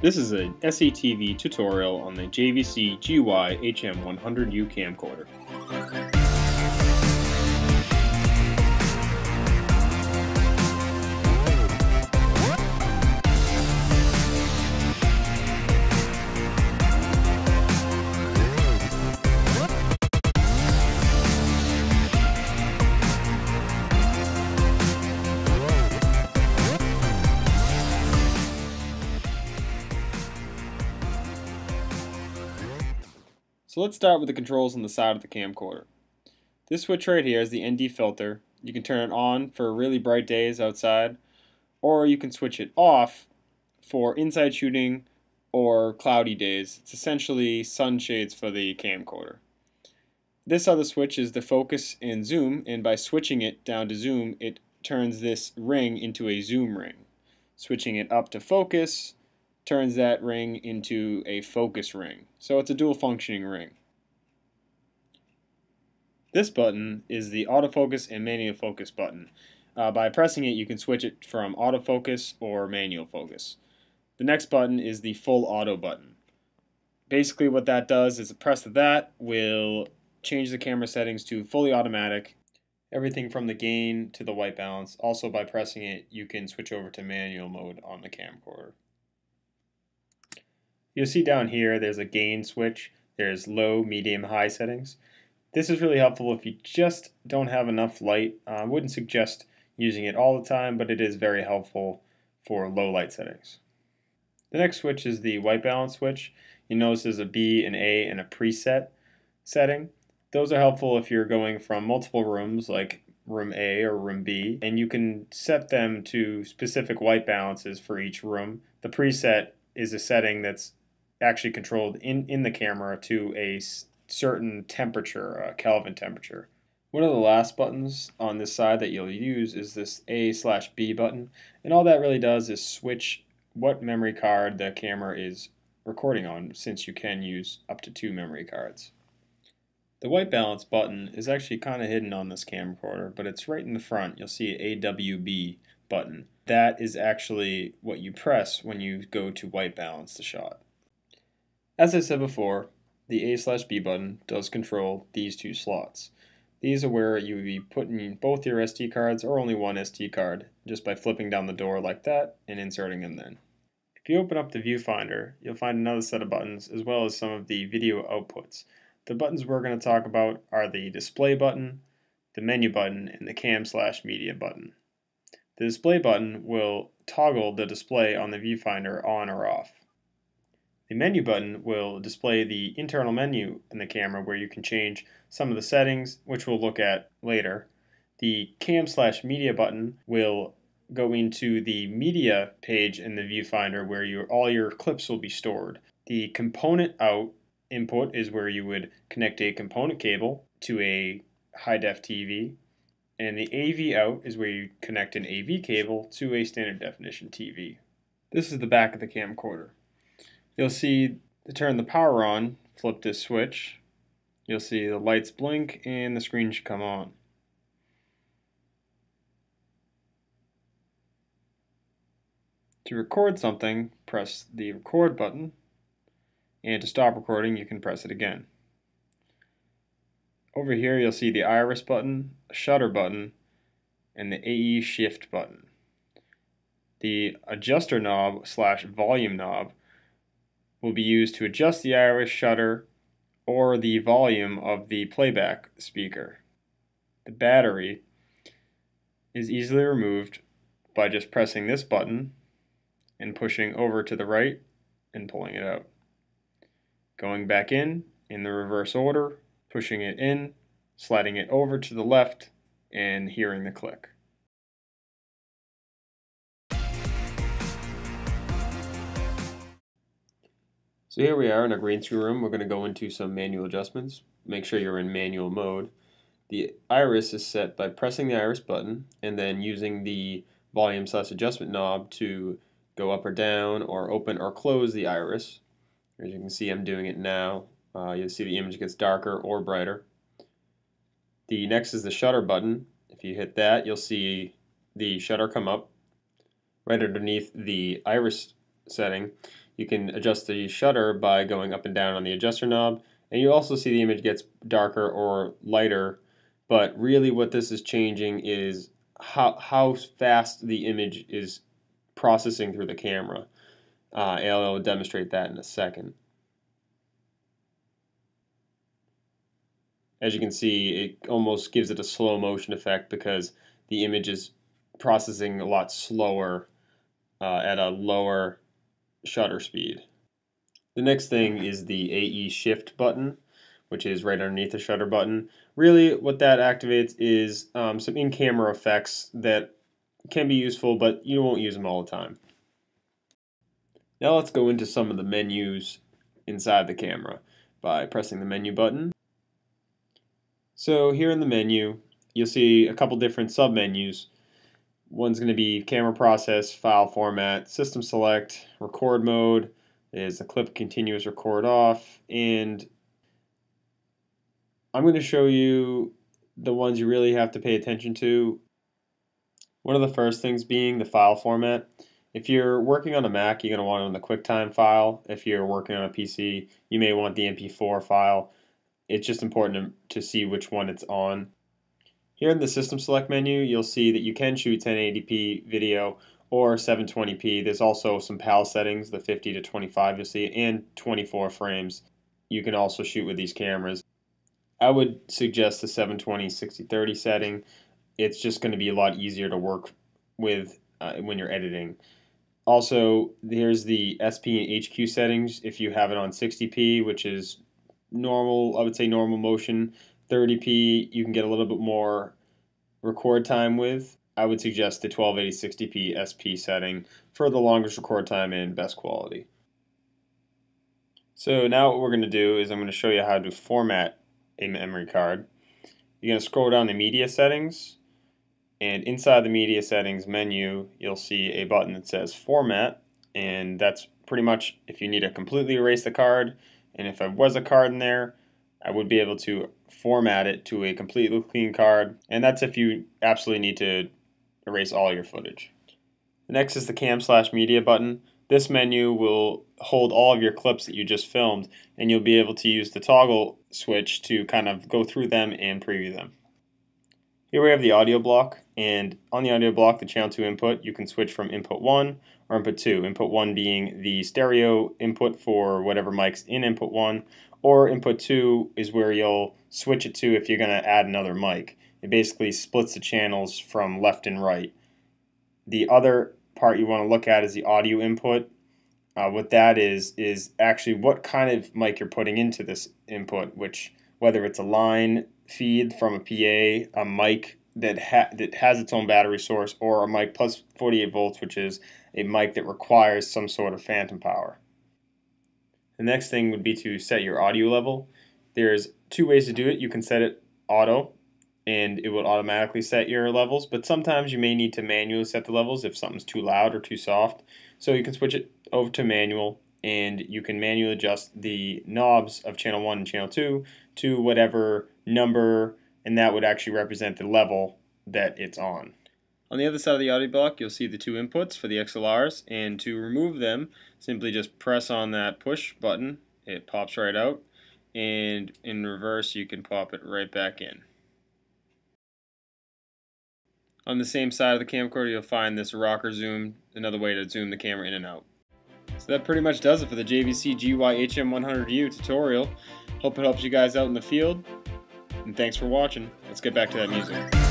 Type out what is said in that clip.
This is a SATV tutorial on the JVC GY HM100U camcorder. So let's start with the controls on the side of the camcorder. This switch right here is the ND filter. You can turn it on for really bright days outside, or you can switch it off for inside shooting or cloudy days. It's essentially sunshades for the camcorder. This other switch is the focus and zoom, and by switching it down to zoom, it turns this ring into a zoom ring. Switching it up to focus turns that ring into a focus ring. So it's a dual functioning ring. This button is the autofocus and manual focus button. Uh, by pressing it, you can switch it from autofocus or manual focus. The next button is the full auto button. Basically what that does is a press of that will change the camera settings to fully automatic. Everything from the gain to the white balance. Also by pressing it, you can switch over to manual mode on the camcorder. You'll see down here there's a gain switch. There's low, medium, high settings. This is really helpful if you just don't have enough light. Uh, I wouldn't suggest using it all the time, but it is very helpful for low light settings. The next switch is the white balance switch. You notice there's a B, an A, and a preset setting. Those are helpful if you're going from multiple rooms like room A or room B, and you can set them to specific white balances for each room. The preset is a setting that's actually controlled in, in the camera to a certain temperature, a Kelvin temperature. One of the last buttons on this side that you'll use is this A slash B button. And all that really does is switch what memory card the camera is recording on since you can use up to two memory cards. The white balance button is actually kind of hidden on this camcorder, but it's right in the front. You'll see AWB button. That is actually what you press when you go to white balance the shot. As I said before, the A slash B button does control these two slots. These are where you would be putting both your SD cards or only one SD card just by flipping down the door like that and inserting them then. If you open up the viewfinder, you'll find another set of buttons as well as some of the video outputs. The buttons we're going to talk about are the display button, the menu button, and the cam slash media button. The display button will toggle the display on the viewfinder on or off. The menu button will display the internal menu in the camera where you can change some of the settings, which we'll look at later. The cam slash media button will go into the media page in the viewfinder where your, all your clips will be stored. The component out input is where you would connect a component cable to a high def TV. And the AV out is where you connect an AV cable to a standard definition TV. This is the back of the camcorder. You'll see to turn the power on, flip this switch. You'll see the lights blink and the screen should come on. To record something, press the record button, and to stop recording, you can press it again. Over here, you'll see the iris button, a shutter button, and the AE shift button. The adjuster knob slash volume knob will be used to adjust the iris shutter or the volume of the playback speaker. The battery is easily removed by just pressing this button and pushing over to the right and pulling it out. Going back in in the reverse order, pushing it in, sliding it over to the left, and hearing the click. So here we are in a green screen room. We're going to go into some manual adjustments. Make sure you're in manual mode. The iris is set by pressing the iris button and then using the volume slash adjustment knob to go up or down or open or close the iris. As you can see, I'm doing it now. Uh, you'll see the image gets darker or brighter. The next is the shutter button. If you hit that, you'll see the shutter come up. Right underneath the iris setting, you can adjust the shutter by going up and down on the adjuster knob, and you also see the image gets darker or lighter, but really what this is changing is how, how fast the image is processing through the camera. Uh, will demonstrate that in a second. As you can see, it almost gives it a slow motion effect because the image is processing a lot slower uh, at a lower shutter speed. The next thing is the AE shift button, which is right underneath the shutter button. Really, what that activates is um, some in-camera effects that can be useful, but you won't use them all the time. Now let's go into some of the menus inside the camera by pressing the menu button. So here in the menu, you'll see a couple different submenus One's going to be camera process, file format, system select, record mode is the clip continuous record off, and I'm going to show you the ones you really have to pay attention to. One of the first things being the file format. If you're working on a Mac, you're going to want it on the QuickTime file. If you're working on a PC, you may want the MP4 file. It's just important to, to see which one it's on. Here in the System Select menu, you'll see that you can shoot 1080p video or 720p. There's also some PAL settings, the 50 to 25 you'll see, and 24 frames. You can also shoot with these cameras. I would suggest the 720 60-30 setting. It's just going to be a lot easier to work with uh, when you're editing. Also, here's the SP and HQ settings. If you have it on 60p, which is normal, I would say normal motion, 30p you can get a little bit more record time with. I would suggest the 1280 60p SP setting for the longest record time and best quality. So now what we're going to do is I'm going to show you how to format a memory card. You're going to scroll down the media settings and inside the media settings menu you'll see a button that says format and that's pretty much if you need to completely erase the card and if there was a card in there I would be able to format it to a completely clean card, and that's if you absolutely need to erase all your footage. Next is the cam slash media button. This menu will hold all of your clips that you just filmed, and you'll be able to use the toggle switch to kind of go through them and preview them. Here we have the audio block, and on the audio block, the channel 2 input, you can switch from input 1 or input 2. Input 1 being the stereo input for whatever mic's in input 1, or input 2 is where you'll switch it to if you're going to add another mic. It basically splits the channels from left and right. The other part you want to look at is the audio input. Uh, what that is, is actually what kind of mic you're putting into this input, which whether it's a line feed from a PA, a mic that, ha that has its own battery source, or a mic plus 48 volts, which is a mic that requires some sort of phantom power. The next thing would be to set your audio level. There's two ways to do it. You can set it auto and it will automatically set your levels, but sometimes you may need to manually set the levels if something's too loud or too soft. So you can switch it over to manual and you can manually adjust the knobs of channel 1 and channel 2 to whatever number and that would actually represent the level that it's on. On the other side of the audio block, you'll see the two inputs for the XLRs, and to remove them, simply just press on that push button. It pops right out, and in reverse, you can pop it right back in. On the same side of the camcorder, you'll find this rocker zoom, another way to zoom the camera in and out. So that pretty much does it for the JVC GY HM100U tutorial. Hope it helps you guys out in the field, and thanks for watching. Let's get back to that music.